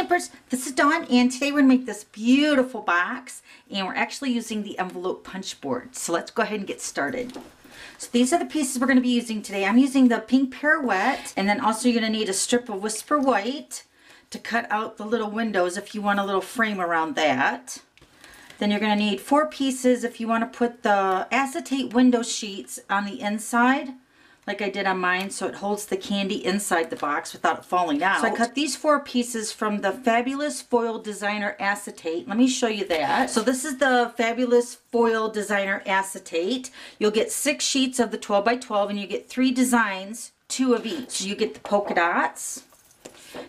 This is Dawn and today we're going to make this beautiful box and we're actually using the envelope punch board. So let's go ahead and get started. So these are the pieces we're going to be using today. I'm using the pink pirouette and then also you're going to need a strip of Whisper White to cut out the little windows if you want a little frame around that. Then you're going to need four pieces if you want to put the acetate window sheets on the inside like I did on mine so it holds the candy inside the box without it falling out. So I cut these four pieces from the Fabulous Foil Designer Acetate. Let me show you that. So this is the Fabulous Foil Designer Acetate. You'll get six sheets of the 12 by 12 and you get three designs, two of each. So you get the polka dots.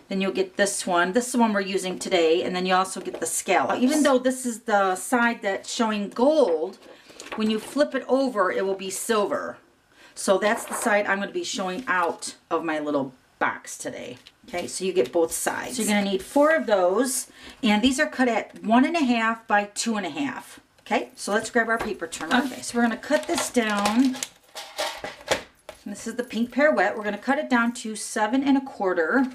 Then you'll get this one. This is the one we're using today. And then you also get the scallop. Even though this is the side that's showing gold, when you flip it over, it will be silver. So that's the side I'm going to be showing out of my little box today. Okay, so you get both sides. So you're going to need four of those, and these are cut at one and a half by two and a half. Okay, so let's grab our paper trimmer. Okay, so we're going to cut this down. This is the pink pirouette. We're going to cut it down to seven and a quarter,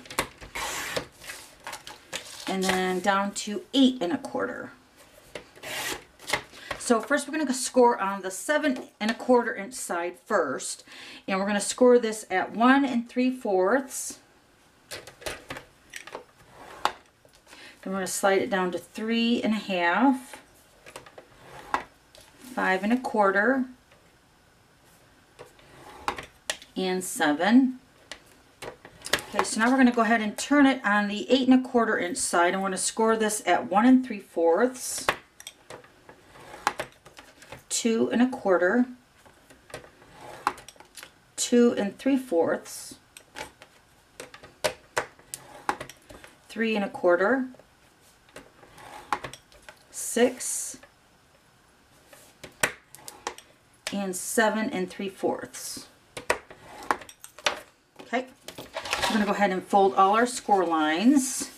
and then down to eight and a quarter. So first we're going to score on the seven and a quarter inch side first. And we're going to score this at one and three fourths. Then we're going to slide it down to three and a half, five and a quarter, and seven. Okay, so now we're going to go ahead and turn it on the eight and a quarter inch side. we're going to score this at one and three fourths two and a quarter, two and three fourths, three and a quarter, six, and seven and three fourths. Okay, I'm going to go ahead and fold all our score lines.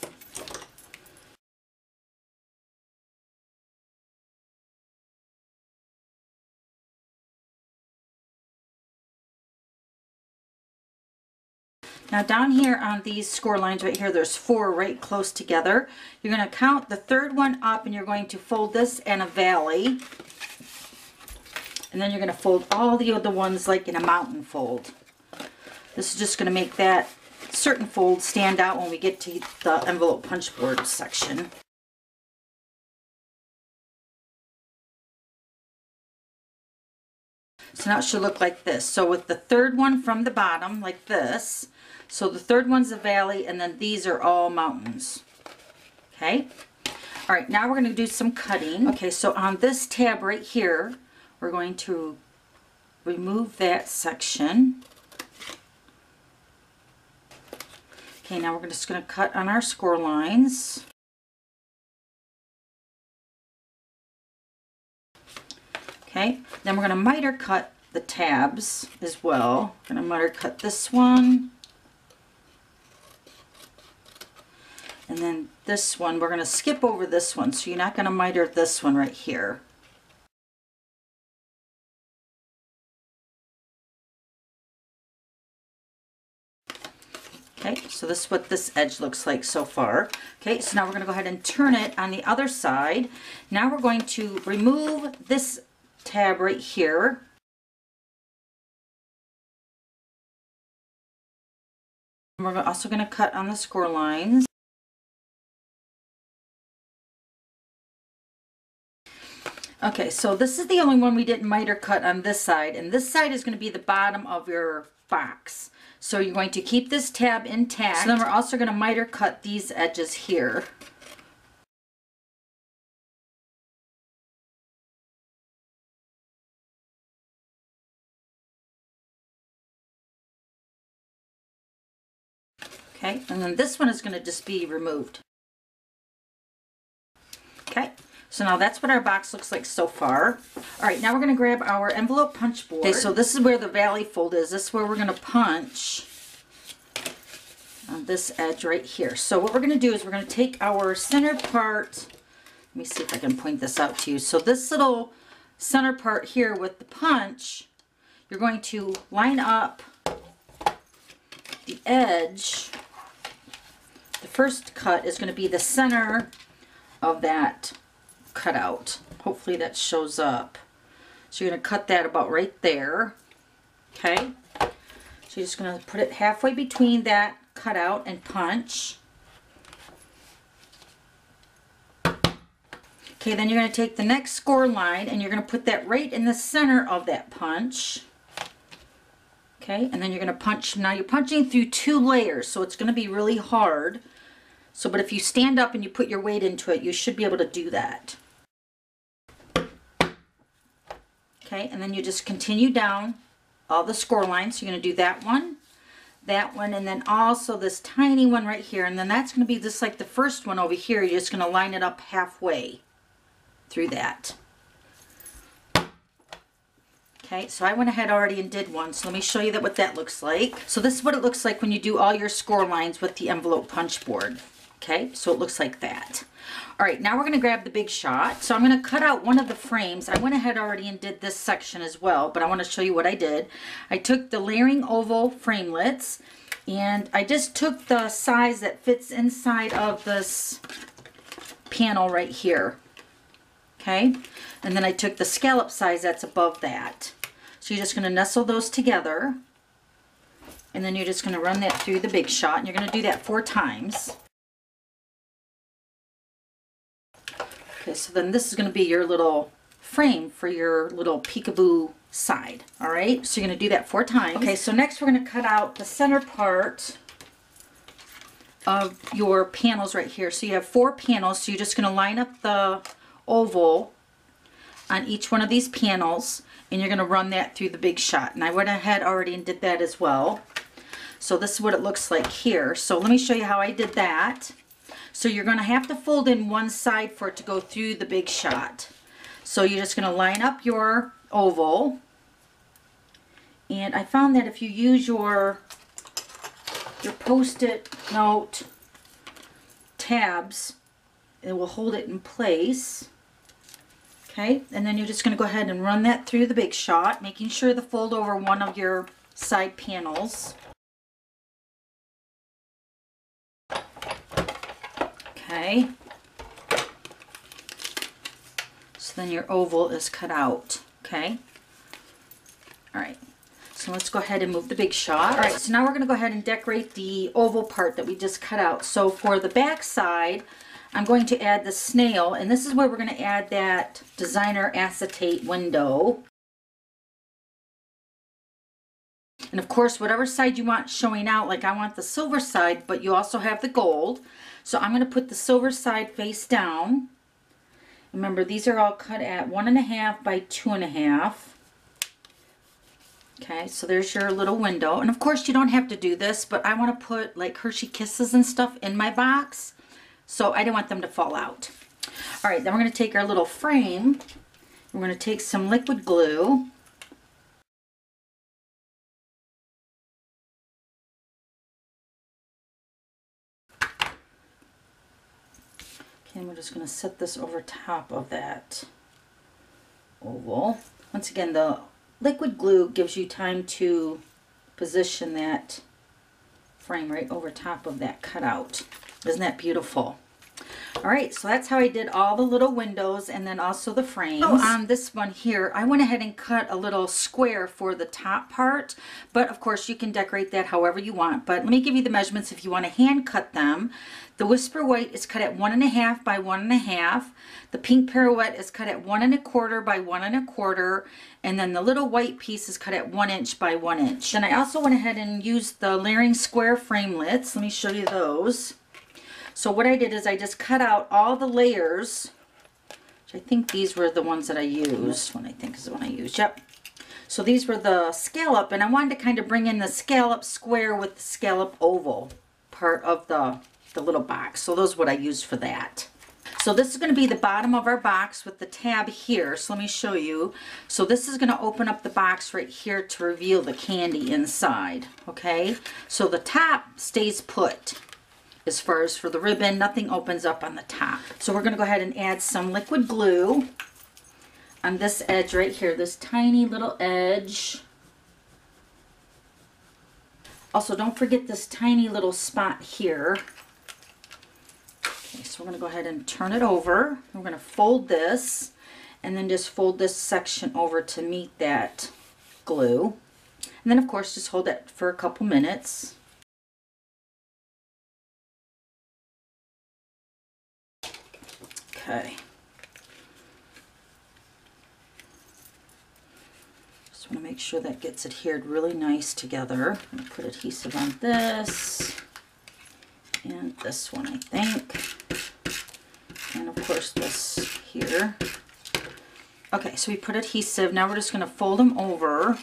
Now down here on these score lines right here, there's four right close together. You're going to count the third one up and you're going to fold this in a valley. And then you're going to fold all the other ones like in a mountain fold. This is just going to make that certain fold stand out when we get to the envelope punch board section. So now it should look like this. So with the third one from the bottom, like this, so the third one's a valley, and then these are all mountains. Okay? All right, now we're going to do some cutting. Okay, so on this tab right here, we're going to remove that section. Okay, now we're just going to cut on our score lines. Okay, then we're going to miter cut the tabs as well. We're going to miter cut this one, And then this one, we're going to skip over this one, so you're not going to miter this one right here. Okay, so this is what this edge looks like so far. Okay, so now we're going to go ahead and turn it on the other side. Now we're going to remove this tab right here. We're also going to cut on the score lines. Okay, so this is the only one we didn't miter cut on this side, and this side is going to be the bottom of your box. So you're going to keep this tab intact. So then we're also going to miter cut these edges here. Okay, and then this one is going to just be removed. Okay, so now that's what our box looks like so far. All right, now we're going to grab our envelope punch board. Okay, so this is where the valley fold is. This is where we're going to punch on this edge right here. So what we're going to do is we're going to take our center part. Let me see if I can point this out to you. So this little center part here with the punch, you're going to line up the edge The first cut is going to be the center of that cutout. Hopefully that shows up. So you're going to cut that about right there. Okay. So you're just going to put it halfway between that cutout and punch. Okay, then you're going to take the next score line and you're going to put that right in the center of that punch. Okay, and then you're going to punch. Now you're punching through two layers, so it's going to be really hard. So, but if you stand up and you put your weight into it, you should be able to do that. Okay, and then you just continue down all the score lines. You're going to do that one, that one, and then also this tiny one right here. And then that's going to be just like the first one over here. You're just going to line it up halfway through that. Okay, so I went ahead already and did one, so let me show you that what that looks like. So this is what it looks like when you do all your score lines with the envelope punch board. Okay, so it looks like that. All right, now we're gonna grab the big shot. So I'm gonna cut out one of the frames. I went ahead already and did this section as well, but I wanna show you what I did. I took the layering oval framelits and I just took the size that fits inside of this panel right here okay? And then I took the scallop size that's above that. So you're just going to nestle those together. And then you're just going to run that through the big shot. And you're going to do that four times. Okay, so then this is going to be your little frame for your little peekaboo side. All right, so you're going to do that four times. Okay, so next we're going to cut out the center part of your panels right here. So you have four panels, so you're just going to line up the oval on each one of these panels and you're going to run that through the big shot. And I went ahead already and did that as well. So this is what it looks like here. So let me show you how I did that. So you're going to have to fold in one side for it to go through the big shot. So you're just going to line up your oval. And I found that if you use your, your post-it note tabs, it will hold it in place. Okay, and then you're just going to go ahead and run that through the big shot, making sure to fold over one of your side panels. So then your oval is cut out. Okay. All right. So let's go ahead and move the big shot. All right, so now we're going to go ahead and decorate the oval part that we just cut out. So for the back side, I'm going to add the snail, and this is where we're going to add that designer acetate window. And of course, whatever side you want showing out, like I want the silver side, but you also have the gold. So I'm going to put the silver side face down. Remember, these are all cut at one and a half by two and a half. Okay, so there's your little window. And of course, you don't have to do this, but I want to put like Hershey Kisses and stuff in my box. So I didn't want them to fall out. All right, then we're going to take our little frame. We're going to take some liquid glue. Okay, we're just going to set this over top of that oval. Once again, the liquid glue gives you time to position that frame right over top of that cutout. Isn't that beautiful? All right, so that's how I did all the little windows and then also the frames. Oh, on this one here, I went ahead and cut a little square for the top part, but of course you can decorate that however you want. But let me give you the measurements if you want to hand cut them. The Whisper White is cut at one and a half by one and a half. The Pink Pirouette is cut at one and a quarter by one and a quarter. And then the little white piece is cut at one inch by one inch. Then I also went ahead and used the layering square framelits. Let me show you those. So what I did is I just cut out all the layers. Which I think these were the ones that I used. One I think is the one I used. Yep. So these were the scallop, and I wanted to kind of bring in the scallop square with the scallop oval part of the, the little box. So those what I used for that. So this is going to be the bottom of our box with the tab here. So let me show you. So this is going to open up the box right here to reveal the candy inside. Okay. So the top stays put as far as for the ribbon. Nothing opens up on the top. So we're going to go ahead and add some liquid glue on this edge right here, this tiny little edge. Also, don't forget this tiny little spot here. Okay, so we're going to go ahead and turn it over. We're going to fold this and then just fold this section over to meet that glue. And then of course just hold it for a couple minutes. Okay. Just want to make sure that gets adhered really nice together. Put adhesive on this and this one I think. And of course this here. Okay, so we put adhesive. Now we're just going to fold them over.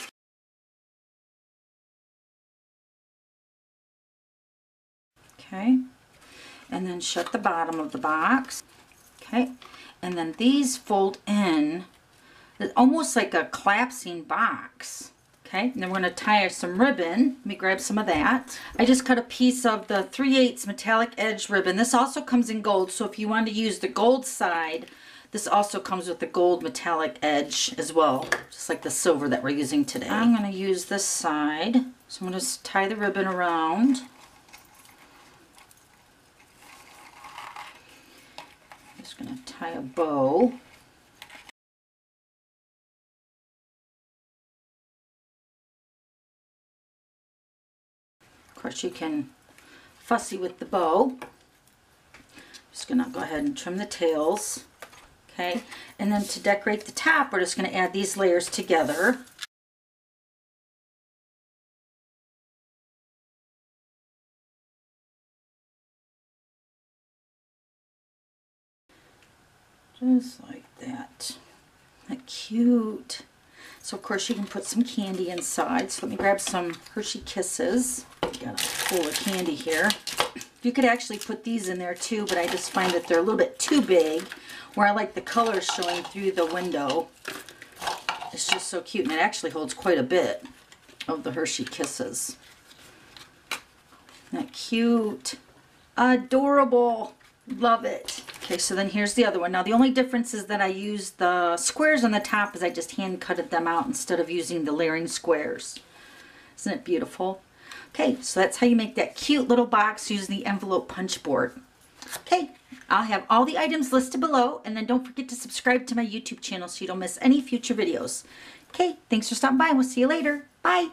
Okay, and then shut the bottom of the box. Okay, and then these fold in. Almost like a collapsing box. Okay, and then we're going to tie some ribbon. Let me grab some of that. I just cut a piece of the 3 8 metallic edge ribbon. This also comes in gold, so if you want to use the gold side, this also comes with the gold metallic edge as well, just like the silver that we're using today. I'm going to use this side, so I'm going to tie the ribbon around. Just going to tie a bow. Of course you can fussy with the bow. Just going to go ahead and trim the tails. Okay, and then to decorate the top, we're just going to add these layers together. Just like that. That cute. So of course you can put some candy inside. So let me grab some Hershey Kisses. Got a full of candy here. You could actually put these in there too, but I just find that they're a little bit too big where I like the colors showing through the window. It's just so cute and it actually holds quite a bit of the Hershey Kisses. Isn't that cute? Adorable. Love it. Okay, so then here's the other one. Now the only difference is that I used the squares on the top is I just hand cutted them out instead of using the layering squares. Isn't it beautiful? Okay, so that's how you make that cute little box using the envelope punch board. Okay, I'll have all the items listed below and then don't forget to subscribe to my YouTube channel so you don't miss any future videos. Okay, thanks for stopping by we'll see you later. Bye.